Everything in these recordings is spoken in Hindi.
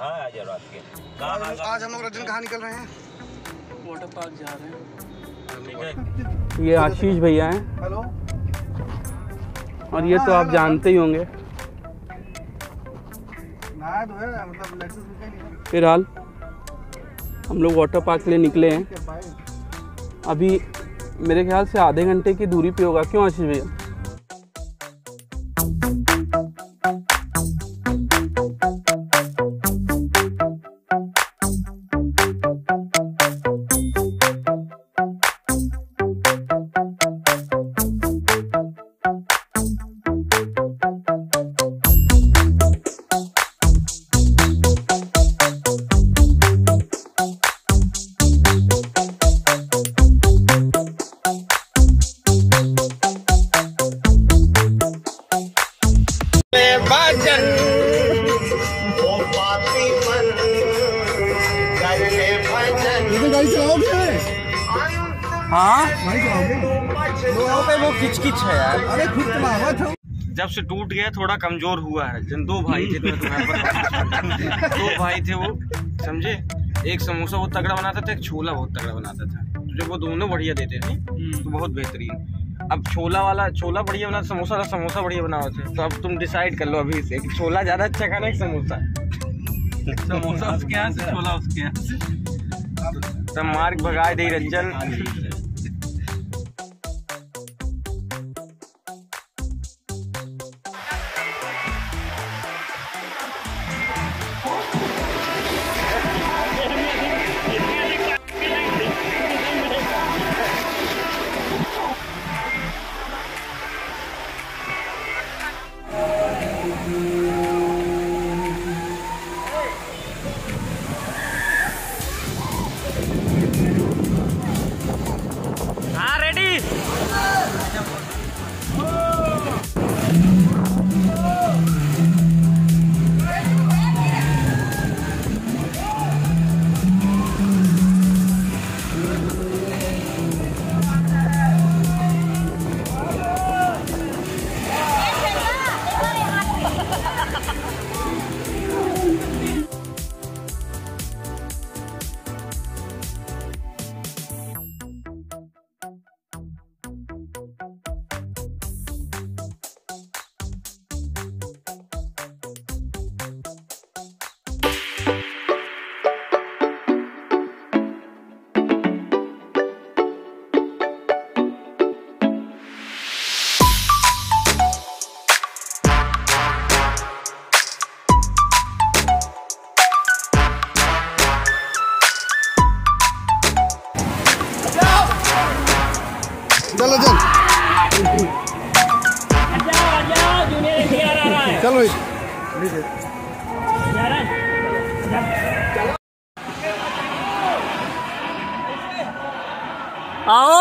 हाँ आ जाओ रात के? कहाँ आज आज हम लोग रजन कहाँ निकल रहे हैं? वाटर पार्क जा रहे हैं। ये आशीष भैया हैं। हेलो? और ये तो आप जानते ही होंगे। तो मतलब फ़िलहाल हम लोग वाटर पार्क के लिए निकले हैं। अभी मेरे ख्याल से आधे घंटे की दूरी पे होगा। क्यों आशीष भैया? हाँ? पे वो किच किच है यार। अरे खुद चलावा जब से टूट गया थोड़ा कमज़ोर हुआ है। जन दो भाई थे तो दो भाई थे वो समझे? एक समोसा बहुत तगड़ा बनाता था एक छोला बहुत तगड़ा बनाता था। तो जब वो दोनों बढ़िया देते थे तो बहुत बेहतरीन। अब छोला वाला छोला बढ़िया बना समोसा वाला समोसा बढ़िया बना थे तो अब तुम डिसाइड कर लो अभी से छोला ज़्यादा अच्छा खाना है समोसा। समोसा उसके यहाँ से छोला उसके यहाँ से। मार्ग भगाए दे रंजन। चलो चल। चलो आओ।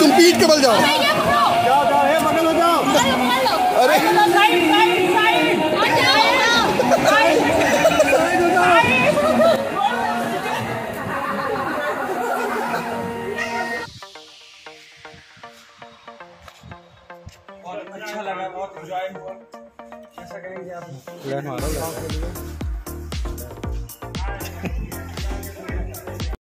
तुम पीठ के बल जाओ। अरे अच्छा लगा बहुत एंजॉय हुआ। कैसा करेंगे आप?